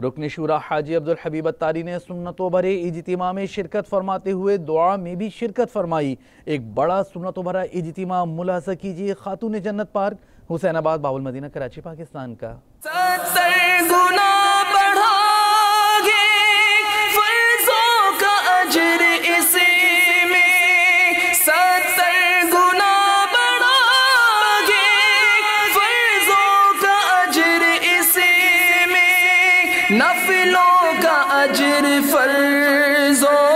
रुकन शुरा हाजी अब्दुल हबीब तारी ने सुन्नतों भरे इजतिमा में शिरकत फरमाते हुए दुआ में भी शिरकत फरमाई। एक बड़ा सुन्नतों भरा इजतिमा मुलासा कीजिए खातून जन्नत पार्क, हुसैनाबाद, बाबुल मदीना, कराची, पाकिस्तान का। नफिलों का अजर फर्जों